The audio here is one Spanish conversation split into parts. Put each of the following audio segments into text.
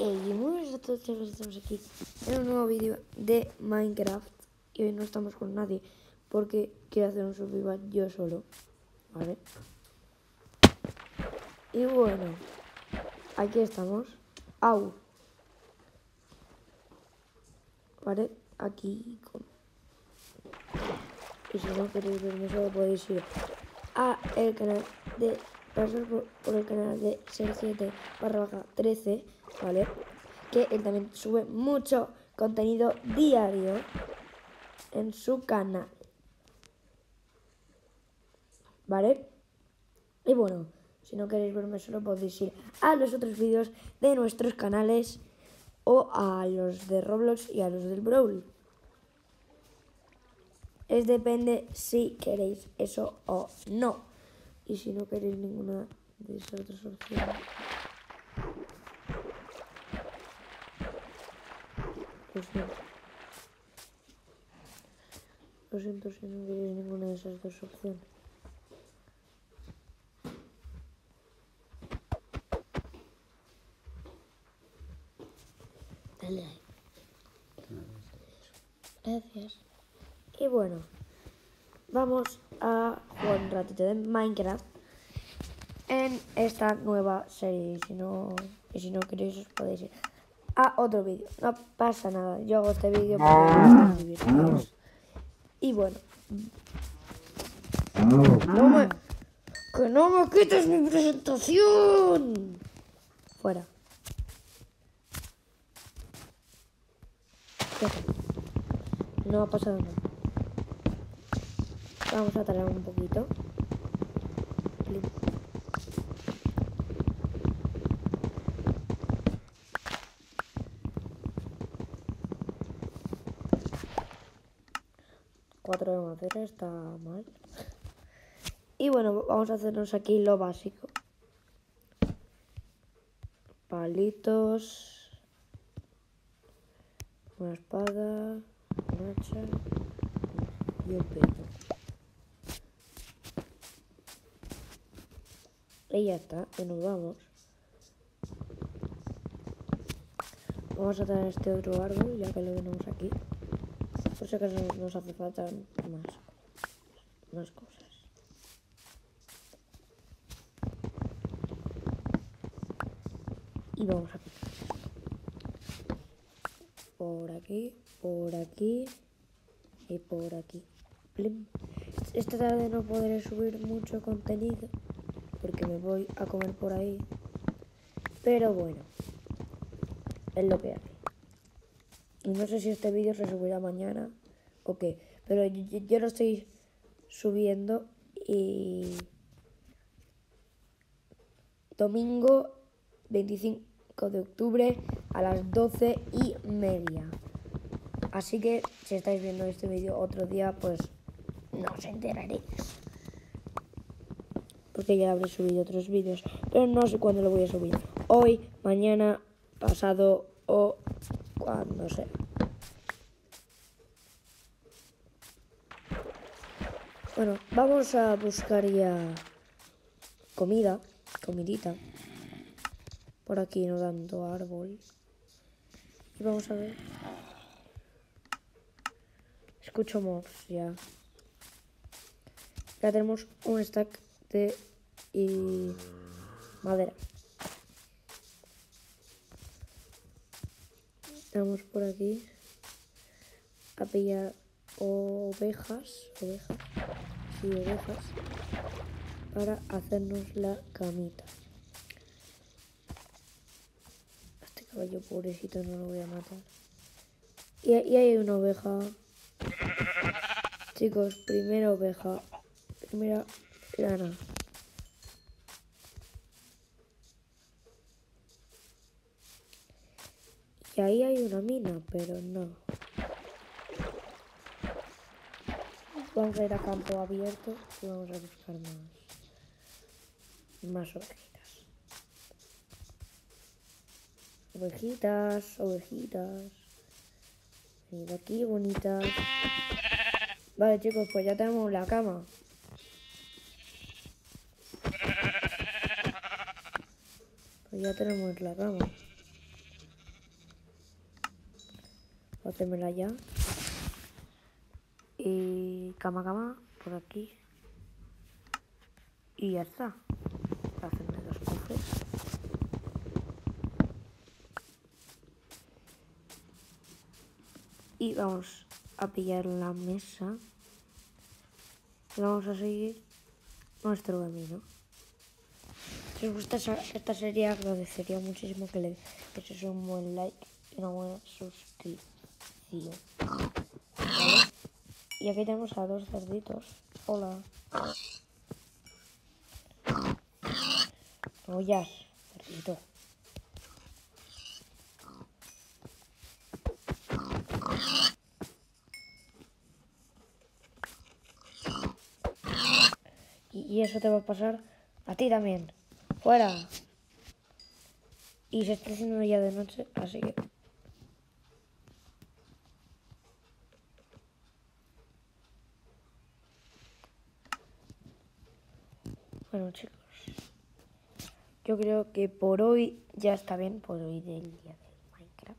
Hey, muy buenas a todos, estamos aquí en un nuevo vídeo de Minecraft y hoy no estamos con nadie porque quiero hacer un survival yo solo, ¿vale? Y bueno, aquí estamos, au, ¿vale? Aquí con... Y si no queréis verme solo podéis ir a el canal de pasar por, por el canal de 67 barra baja 13, ¿vale? Que él también sube mucho contenido diario en su canal. ¿Vale? Y bueno, si no queréis verme solo podéis ir a los otros vídeos de nuestros canales o a los de Roblox y a los del Brawl. Es depende si queréis eso o no. Y si no queréis ninguna de esas otras opciones. Lo siento. Lo si no queréis ninguna de esas dos opciones. Dale ahí. Gracias. Y bueno, vamos a jugar un ratito de Minecraft en esta nueva serie. Si no, y si no queréis, os podéis ir a otro vídeo. No pasa nada, yo hago este vídeo divirtiros. Y bueno, no me, que no me quites mi presentación. Fuera. No ha pasado nada. Vamos a tardar un poquito. 4 de madera, está mal. Y bueno, vamos a hacernos aquí lo básico. Palitos. Una espada. Un hacha. Y un pelo. Y ya está, y nos vamos. Vamos a traer este otro árbol, ya que lo tenemos aquí. Si acaso nos hace falta más, más cosas. Y vamos a picar. Por aquí, por aquí y por aquí. Plim. Esta tarde no podré subir mucho contenido porque me voy a comer por ahí. Pero bueno, es lo que hay. Y no sé si este vídeo se subirá mañana o qué, pero yo, yo lo estoy subiendo y domingo 25 de octubre a las 12 y media. Así que si estáis viendo este vídeo otro día, pues no os enteraréis porque ya habré subido otros vídeos, pero no sé cuándo lo voy a subir. Hoy, mañana, pasado o cuando sea. Bueno, vamos a buscar ya comida, comidita. Por aquí no dando árbol. Y vamos a ver. Escucho mobs ya. Ya tenemos un stack de madera. Vamos por aquí a pillar ovejas, ovejas, sí, ovejas, para hacernos la camita. Este caballo pobrecito no lo voy a matar. Y, y hay una oveja. Chicos, primera oveja. Primera lana. Y ahí hay una mina, pero no. Vamos a ir a campo abierto y vamos a buscar más. Más ovejitas. Ovejitas, ovejitas. Venid aquí, bonitas. Vale, chicos, pues ya tenemos la cama. Pues ya tenemos la cama. hacérmela ya. Cama, cama, por aquí. Y ya está. Hacerme dos cofres. Y vamos a pillar la mesa. Y vamos a seguir nuestro camino. Si os gusta esta serie, agradecería muchísimo que le deis un buen like y una buena suscripción. Y aquí tenemos a dos cerditos. Hola. Ollas, cerdito. Y eso te va a pasar a ti también. Fuera. Y se está haciendo ya de noche, así que... Bueno chicos, yo creo que por hoy ya está bien, por hoy del día de Minecraft.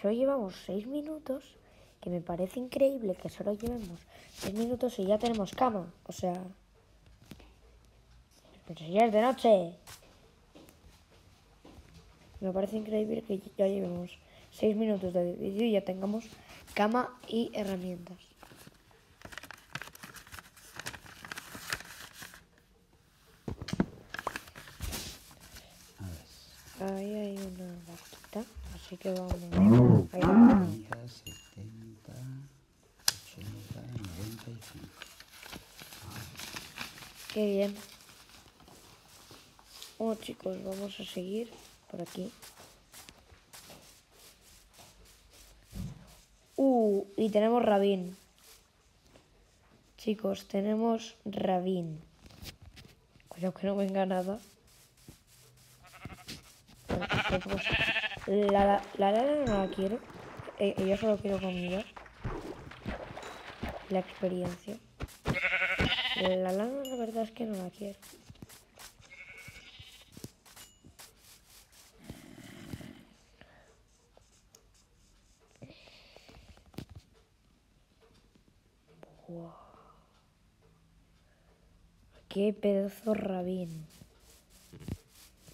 Solo llevamos 6 minutos, que me parece increíble que solo llevemos 6 minutos y ya tenemos cama, o sea... Ya es de noche. Me parece increíble que ya llevemos 6 minutos de vídeo y ya tengamos cama y herramientas. Ahí hay una vaquita, así que vamos. Ahí 70, 80, 95. Qué bien. Bueno chicos, vamos a seguir por aquí. Uh, y tenemos rabín. Chicos, tenemos rabín. Cuidado que no venga nada. La, la, lana no la quiero. Eh, yo solo quiero comida. La experiencia. La lana la verdad es que no la quiero. Qué pedazo rabín.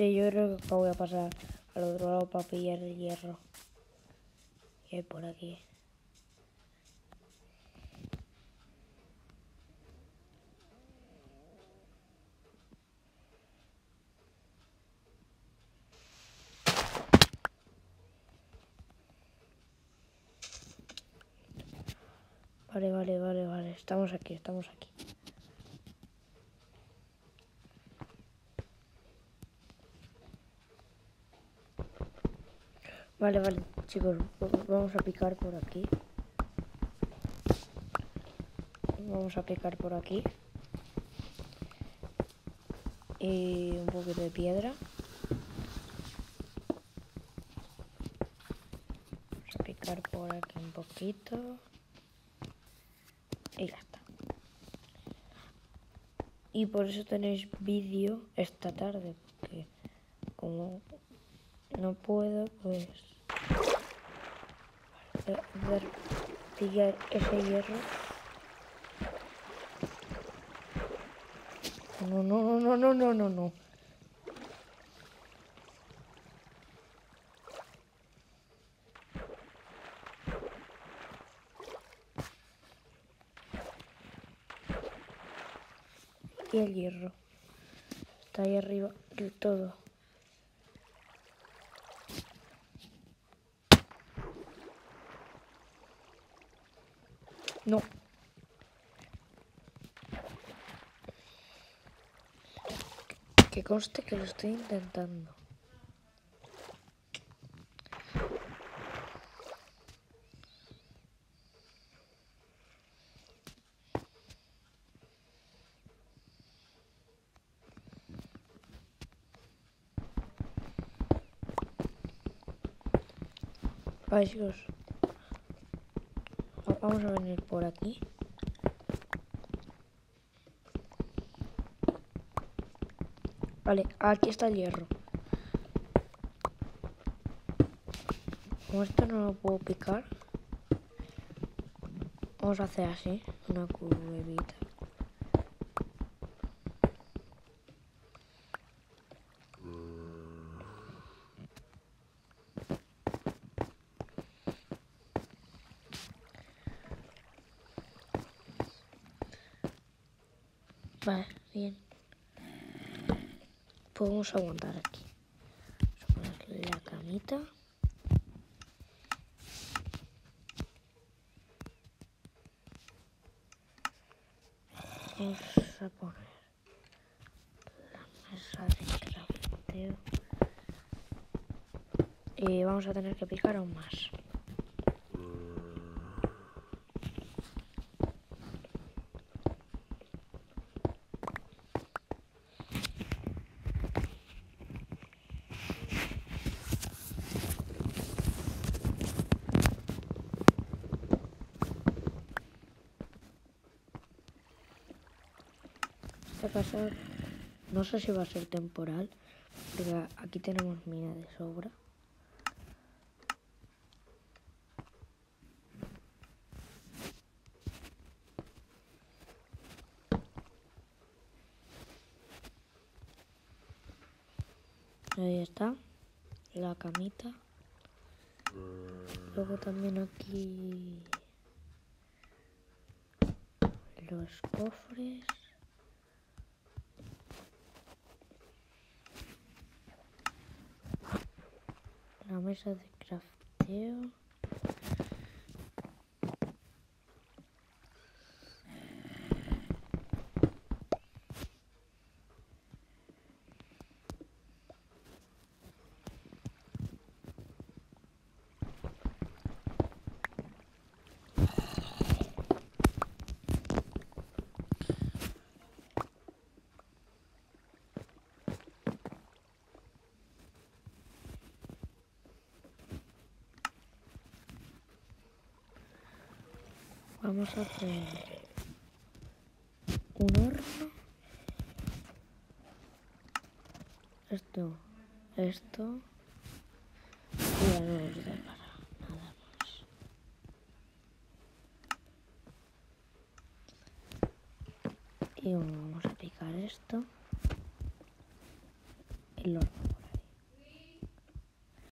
Y yo creo que voy a pasar al otro lado para pillar el hierro. Y hay por aquí. Vale, vale, vale, vale. Estamos aquí, estamos aquí. Vale, vale, chicos, vamos a picar por aquí. Vamos a picar por aquí. Y un poquito de piedra. Vamos a picar por aquí un poquito. Y ya está. Y por eso tenéis vídeo esta tarde, porque como no puedo, pues pillar ese hierro. No, no, no, no, no, no, no. Y el hierro. Está ahí arriba del todo. No. Que conste que lo estoy intentando. Vamos a venir por aquí. Vale, aquí está el hierro. Como esto no lo puedo picar, vamos a hacer así, una cuevita. Vale, bien. Podemos aguantar aquí. Vamos a la camita. Vamos a poner la mesa de crafteo. Y vamos a tener que picar aún más. Este casa no sé si va a ser temporal, porque aquí tenemos mina de sobra. Ahí está, la camita. Luego también aquí los cofres. La mesa de crafteo. Vamos a hacer un horno. Esto, esto. Y